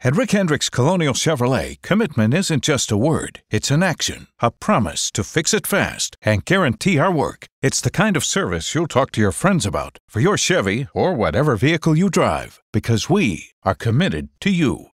At Rick Hendrick's Colonial Chevrolet, commitment isn't just a word, it's an action, a promise to fix it fast and guarantee our work. It's the kind of service you'll talk to your friends about for your Chevy or whatever vehicle you drive, because we are committed to you.